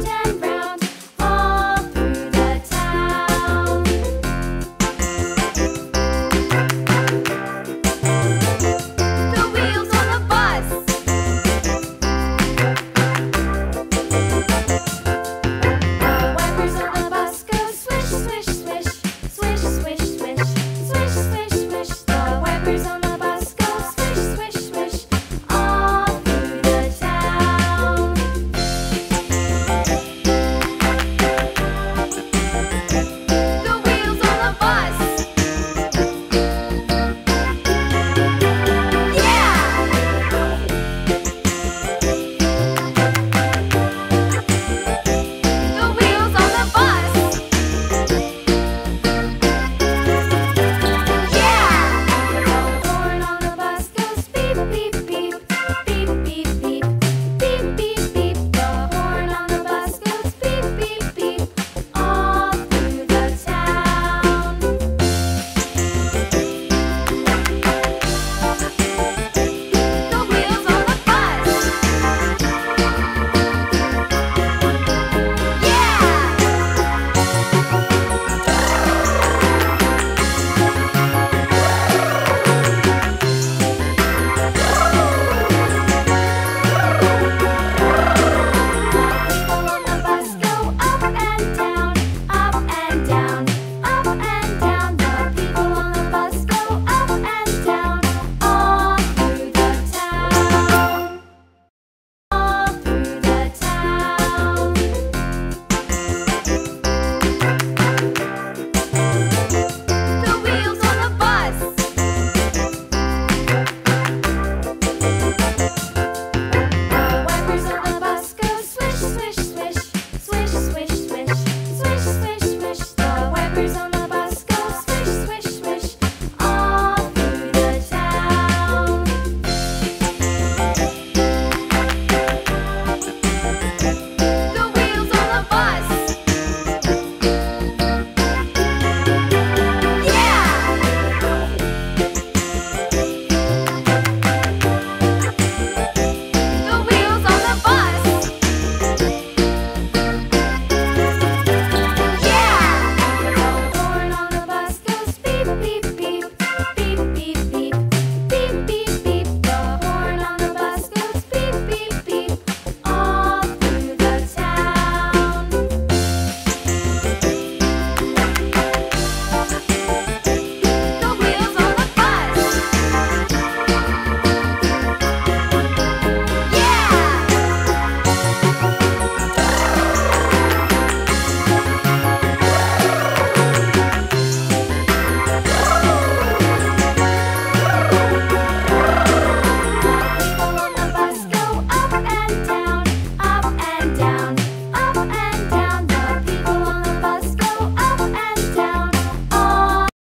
down.